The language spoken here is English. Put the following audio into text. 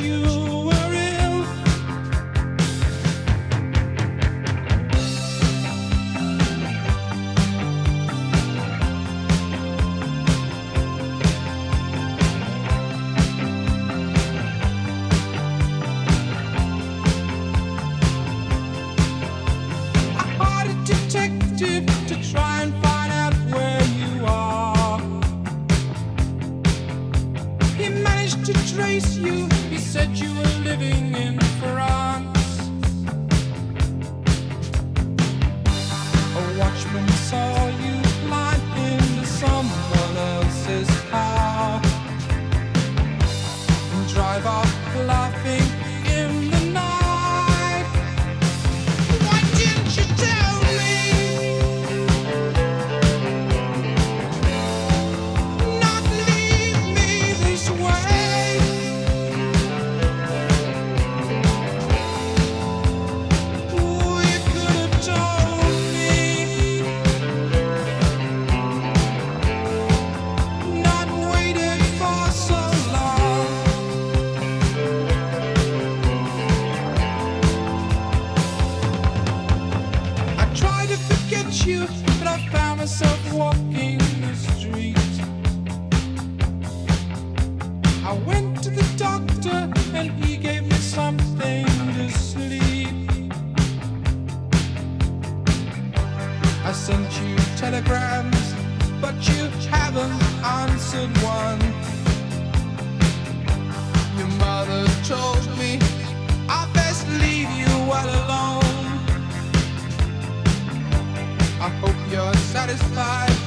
you. but I found myself walking the street. I went satisfied.